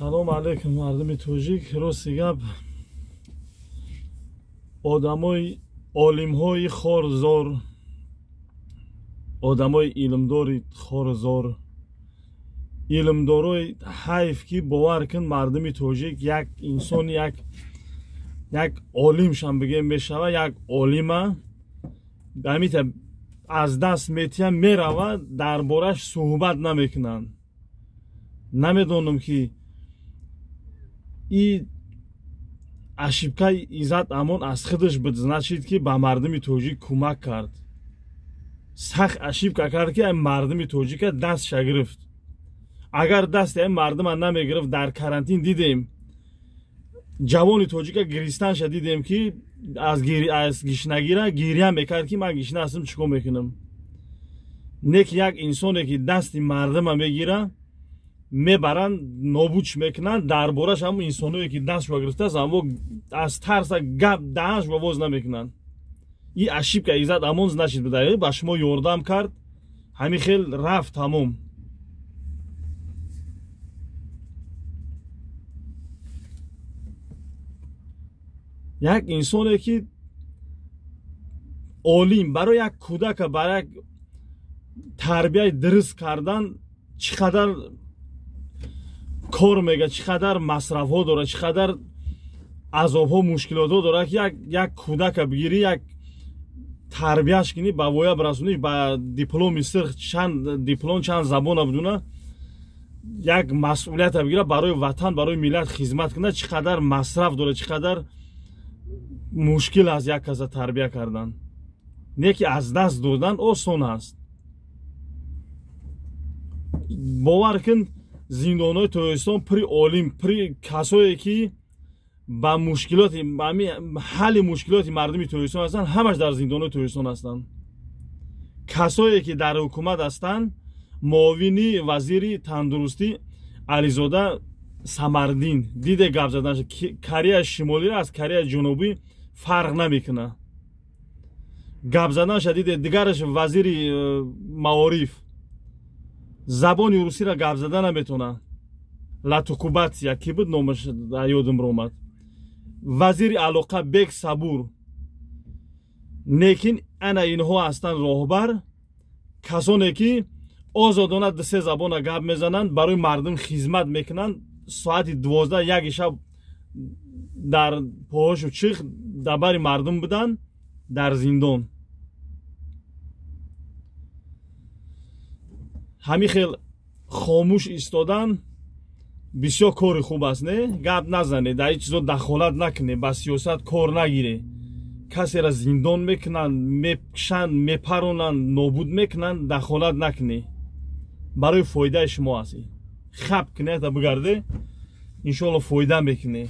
سلام علیکم مردمی توجیک. راستی گپ. آدمای عالمهای خارزار آدمای علمداری خارزار علمدارای حیف که باور کن مردم توجیک یک انسان یک یک عالم شم بگیم بشوه یک عالمه. همیتا از دست میتیم در دربارش صحبت نمی‌کنن، نمی‌دونم که и ашибкаи иззат амон аз худаш буд значит ки ба мардуми тоҷик кӯмак кард сахт ашибка кард ки мардуми тоҷика дастша гирифт агар дасти мардума намегирифт дар карантин дидем ҷавони тоҷика гиристанша дидем ки аз гишнагира гирья мекард ки ман гишна ҳастам чӣ кор мекунам не ки як инсоне ки дасти мардума мегира мебаранд нобудш мекунанд дар бораш ҳамн инсоное ки дастшо гирифтааст амо аз тарса гап даҳаншо воз намекунанд. И ашибка иззат амон значит буда. Ба шумо ёрдам кард ҳамин хел рафт тамом як инсоне ки олим барои як кӯдака барои як тарбияи дуруст кардан чӣ қадар کار میگه چقدر مصرف ها داره چقدر عذاب ها مشکلات ها داره. یک, یک کودک بگیری یک تربیهش کنی با وای برسونی با دیپلوم سرخ چند دیپلوم چند زبان بدونه یک مسئولیت بگیره برای وطن برای ملت خدمت کنه. چقدر مصرف داره چقدر مشکل از یک کس تربیه کردن. نه که از دست دادن آسان است. باور کن زیندانهای تویستان پری آلیم پری کسایی که با مشکلات حل مشکلات مردمی تویستان هستن همش در زندانهای تویستان هستند کسایی که در حکومت هستند معاونی وزیر تندرستی علیزاده سمردین. دیده گپ زدنش کره شمالی را از کره جنوبی فرق نمی‌کنه. گپ زدن شدید دیگرش وزیر معارف забони русиро гап зада наметона латукубатия ки буд номаш ёдимро омад вазири алоқа бек сабур лекин ана инҳо ҳастанд роҳбар касоне ки озодона дусе забона гап мезананд барои мардум хизмат мекунанд соати дувозда яки шаб дар поҳошу чих дабари мардум буданд дар зиндон Ҳамин хел хомӯш истодан бисёр кори хуб аст не? Гап назане дар ин чизо дахолат накуне ба сиёсат кор нагире. Касеро зиндон мекунанд мекушанд мепаронанд нобуд мекунанд дахолат накуне барои фоидаи шумо аст хаб кунета бигарде иншоалло фоида мекуне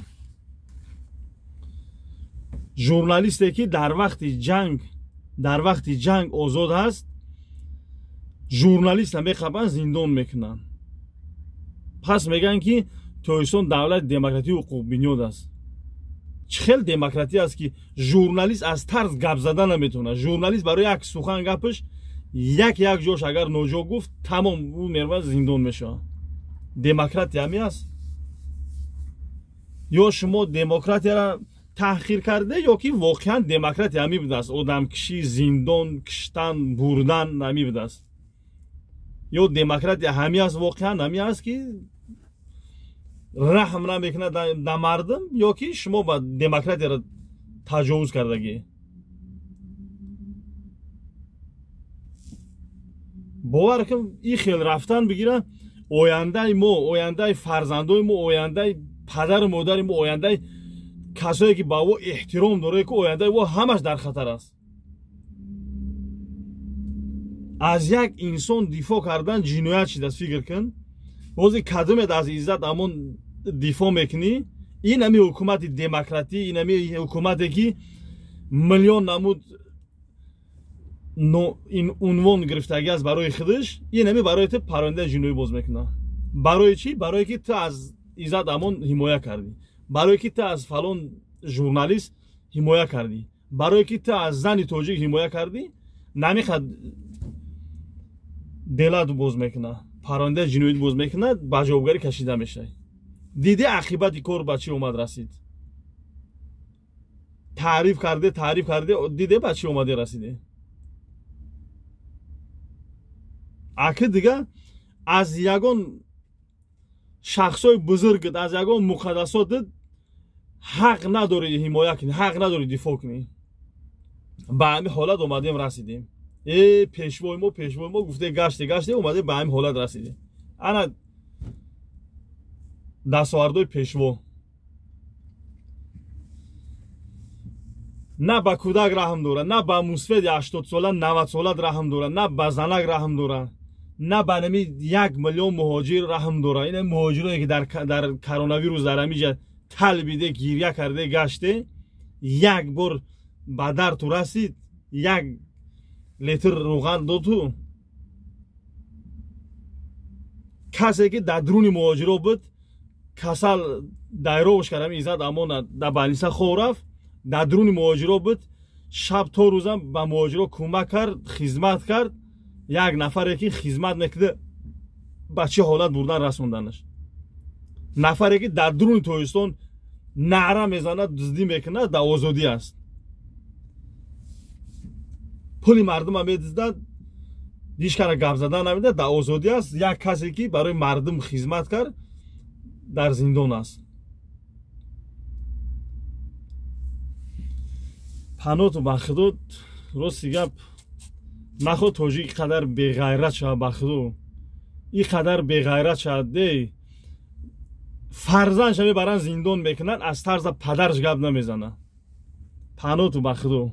журналисте ки дар вақти ҷанг дар вақти ҷанг озод ҳаст журналистам мехабан зиндон мекунанд. Пас мегӯянд ки тоҷикистон давлати демократии ҳуқуқбинёд аст. Чӣ хел демократия аст ки журналист аз тарс гап зада наметавонад журналист барои як сухан гапаш як як ҷош агар ноҷо гуфт тамом ӯ мерва зиндон мешавад. Демократия ҳами аст? Ё шумо демократияро таҳқир карда ё ки воқеан демократия ҳами будааст? Одамкишӣ зиндон киштан бурдан ҳами будааст ё демократия ҳами аст воқеан ҳами аст ки раҳм намекунад да мардум ё ки шумо ба демократияро таҷовуз кардагӣ бовар кун ин хел рафтан бигира ояндаи мо ояндаи фарзандои мо ояндаи падару модари мо ояндаи касое ки ба во эҳтиром дорад ки ояндаи во ҳамаш дар хатар аст аз як инсон дифоъ кардан ҷиноят шидаст фикр кун. Бози кадумет аз иззат амон дифоъ мекунӣ. Ин ами ҳукумати демократӣ ин ами ҳукумате ки миллион намуд ин унвон гирифтагӣ аст барои худаш ин ами барои ту парондаи ҷиноӣ боз мекунад. Барои чӣ? Барое ки ту аз иззат амон ҳимоя кардӣ. Барое ки ту аз фалон журналист ҳимоя кардӣ. Барое ки ту аз зани тоҷик ҳимоя кардӣ. Намехад делат боз мекунад. Парондаи ҷиноӣ боз мекунад ба ҷавобгарӣ кашида мешавад. Диде ақибати кор ба чӣ омад расид? Таъриф карде таъриф карде диде ба чӣ омаде расиде? Аки дига аз ягон шахсҳои бузургит аз ягон муқаддасотит ҳақ надорӣ ҳимоя кунӣ ҳақ надорӣ дифоъ кунӣ ба ҳамин ҳолат омадем расидем ای پیشوای ما پیشوای ما گفته گشته گشته اومده به همین حالت رسیده انا دستاوردهای پیشوا نه به کودک رحم دوره، نه به موسفید 80 ساله 90 ساله رحم دوره، نه به زنک رحم دوره، نه به نمی یک میلیون مهاجر رحم دوره. این مهاجرایی که در در کرونا ویروس در همیجه تلبیده گیریه کرده گشته یک بار به در تو رسید یک литр руған доту касе ки дар дуруни муҳоҷиро буд касал дайровош кардам иззат амона да балниса хоб рафт дар дуруни муҳоҷиро буд шаб то рӯза ба муҳоҷиро кӯмак кард хизмат кард як нафаре ки хизмат мекарда ба чӣ ҳолат бурдан расонданаш нафаре ки дар дуруни тоҳистон наъра мезанад дуздӣ мекунад дар озодӣ аст пули мардума медиздад ҳичкара гап задан намедиҳад дар озодӣ аст. Як касе ки барои мардум хизмат кард дар зиндон аст. Паноту ба худо рости гап наход тоҷик ин қадар беғайрат шавад ба худо ин қадар беғайрат шавад де фарзандша мебаранд зиндон мекунанд аз тарза падарш гап намезанад. Паноту ба худо